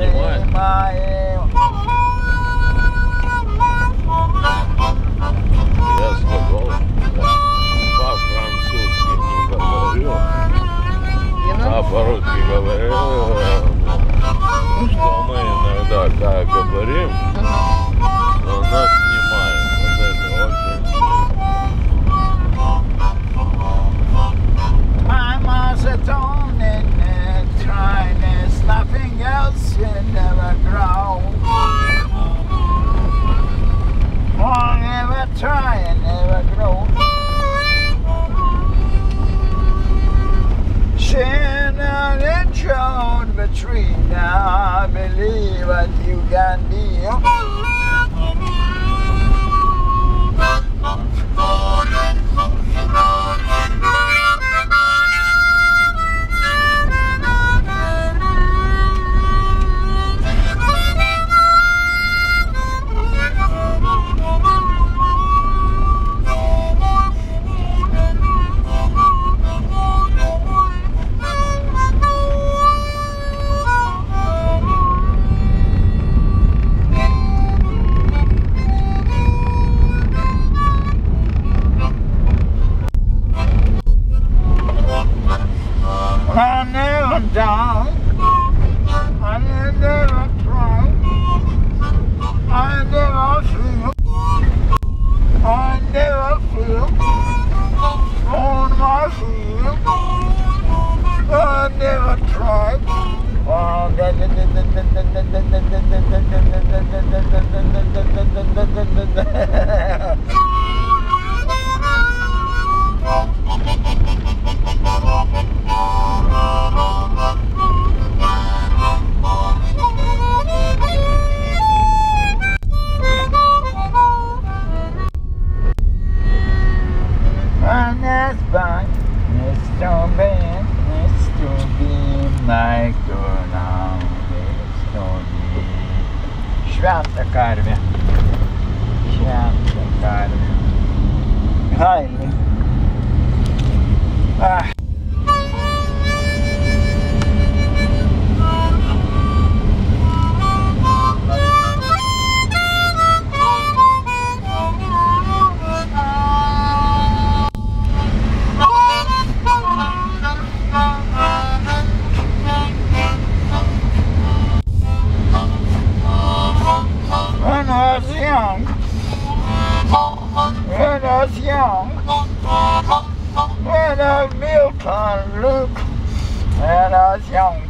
Я по-французски не говорю, а по-русски говорю, что мы иногда как говорим, crown of tree. Now I believe that you can be. Down. I never try. I never feel. I never feel. On my field. I never try. Oh, passed by. It's storming, it's storming like down, it's storming. Šventą karvę. Šventą karvę. Halleluja. us young. Let us young. Let us Milton Luke. Let us young.